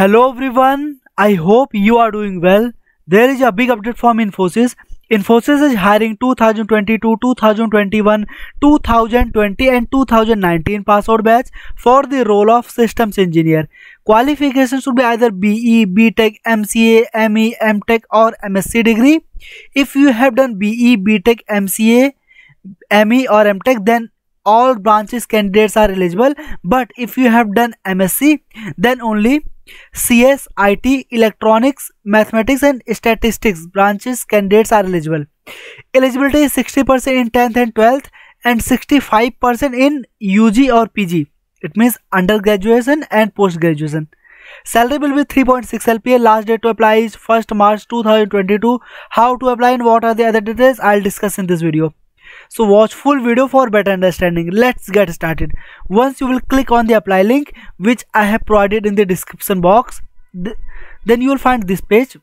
Hello everyone, I hope you are doing well. There is a big update from Infosys. Infosys is hiring 2022, 2021, 2020 and 2019 password batch for the role of systems engineer. Qualifications should be either BE, BTech, MCA, ME, MTech or MSc degree. If you have done BE, BTech, MCA, ME or MTech then all branches candidates are eligible but if you have done MSc then only CS, IT, Electronics, Mathematics and Statistics branches candidates are eligible. Eligibility is 60% in 10th and 12th and 65% in UG or PG. It means undergraduation and post graduation. Salary will be 3.6 LPA. Last date to apply is 1st March 2022. How to apply and what are the other details I'll discuss in this video so watch full video for better understanding. Let's get started. Once you will click on the apply link which i have provided in the description box th then you will find this page.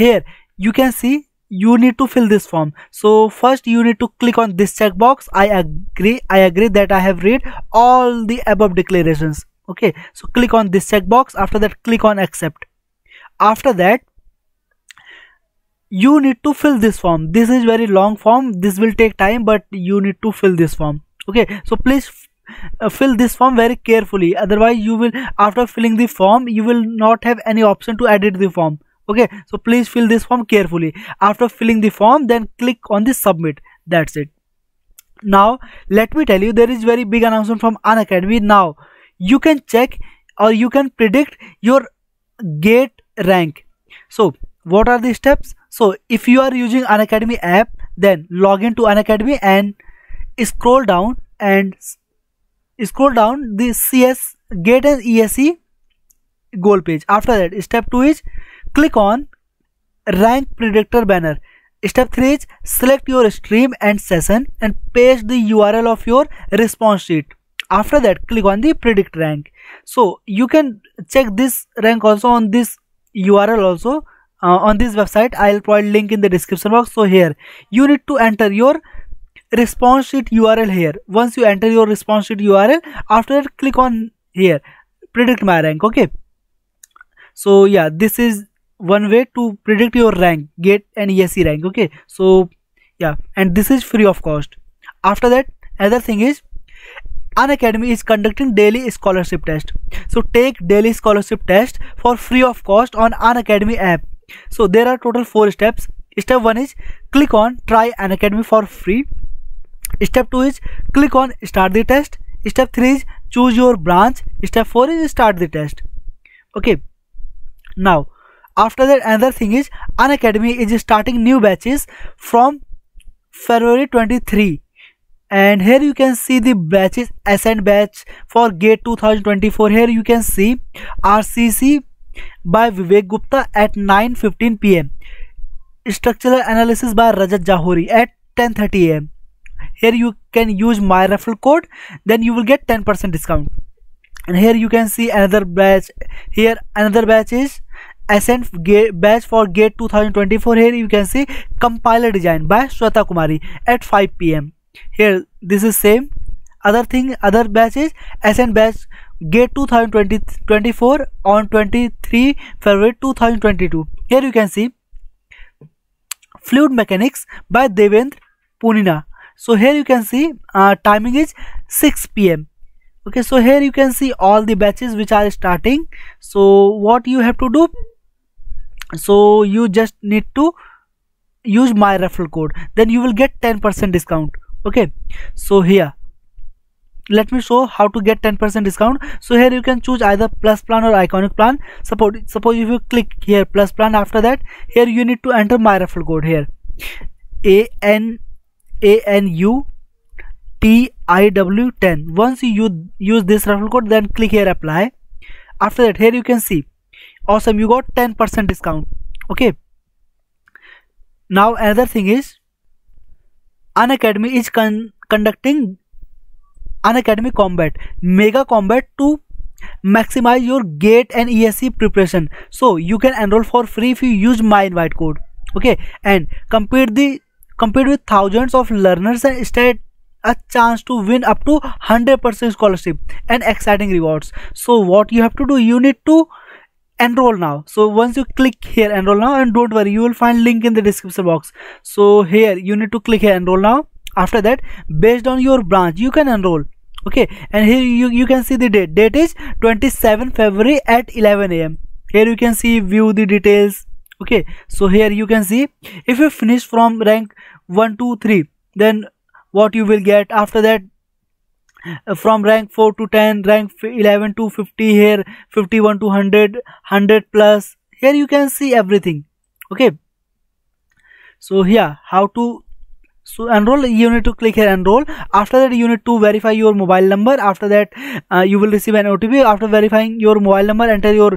Here you can see you need to fill this form. So first you need to click on this checkbox. I agree i agree that i have read all the above declarations. Okay so click on this checkbox. After that click on accept. After that you need to fill this form. This is very long form. This will take time but you need to fill this form. Okay? So please uh, fill this form very carefully. Otherwise you will after filling the form you will not have any option to edit the form. Okay? So please fill this form carefully. After filling the form then click on the submit. That's it. Now let me tell you there is very big announcement from Unacademy now you can check or you can predict your gate rank. So what are the steps so if you are using Unacademy app then log into Unacademy and scroll down and scroll down the cs gate and ese goal page. After that step 2 is click on rank predictor banner. Step 3 is select your stream and session and paste the url of your response sheet. After that click on the predict rank. So you can check this rank also on this url also uh, on this website i'll provide link in the description box. So here you need to enter your response sheet url here. Once you enter your response sheet url after that click on here predict my rank okay? So yeah this is one way to predict your rank get an ese rank okay? So yeah and this is free of cost. After that other thing is Unacademy is conducting daily scholarship test. So take daily scholarship test for free of cost on Unacademy app so there are total four steps. Step one is click on try Unacademy for free. Step two is click on start the test. Step three is choose your branch. Step four is start the test. Okay. Now after that another thing is Unacademy is starting new batches from february 23 and here you can see the batches ascent batch for gate 2024 here you can see rcc by Vivek Gupta at nine fifteen P M structural analysis by Rajat Jahori at ten thirty M here you can use my referral code then you will get ten percent discount and here you can see another batch here another batch is ascent batch for GATE two thousand twenty four here you can see compiler design by Shweta Kumari at five P M here this is same other thing other batch is ascent batch GATE two thousand twenty twenty four on twenty 23 February 2022 here you can see fluid mechanics by Devendra Punina. So here you can see uh, timing is 6 pm okay so here you can see all the batches which are starting. So what you have to do? So you just need to use my referral code. Then you will get 10% discount. Okay so here let me show how to get 10% discount. So here you can choose either plus plan or iconic plan. Suppose suppose if you click here plus plan after that here you need to enter my referral code here. A n a n u t i w 10 once you use this referral code then click here apply. After that here you can see. Awesome you got 10% discount. Okay. Now another thing is Unacademy is con conducting Unacademy Combat, Mega Combat to maximize your GATE and ESE preparation. So you can enroll for free if you use my invite code. Okay, and compete the compete with thousands of learners and stay a chance to win up to 100% scholarship and exciting rewards. So what you have to do, you need to enroll now so once you click here enroll now and don't worry you will find link in the description box so here you need to click here enroll now after that based on your branch you can enroll. Okay? And here you you can see the date. Date is 27 february at 11 a.m here you can see view the details. Okay? So here you can see if you finish from rank 1 2 3 then what you will get after that? Uh, from rank 4 to 10 rank 11 to 50 here 51 to 100 100 plus. Here you can see everything. Okay? So here how to so enroll you need to click here enroll. After that you need to verify your mobile number. After that uh, you will receive an otp after verifying your mobile number enter your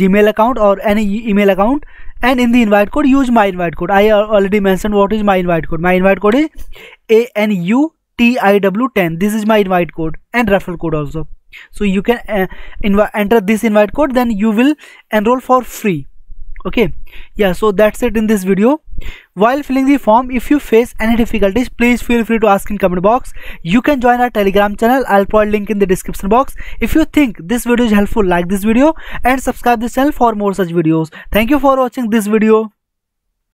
gmail account or any email account. And in the invite code use my invite code. I already mentioned what is my invite code. My invite code is anu TIW10 this is my invite code and referral code also. So you can uh, enter this invite code. Then you will enroll for free okay. Yeah so that's it in this video. While filling the form if you face any difficulties please feel free to ask in comment box. You can join our telegram channel. I'll put link in the description box. If you think this video is helpful like this video and subscribe this channel for more such videos. Thank you for watching this video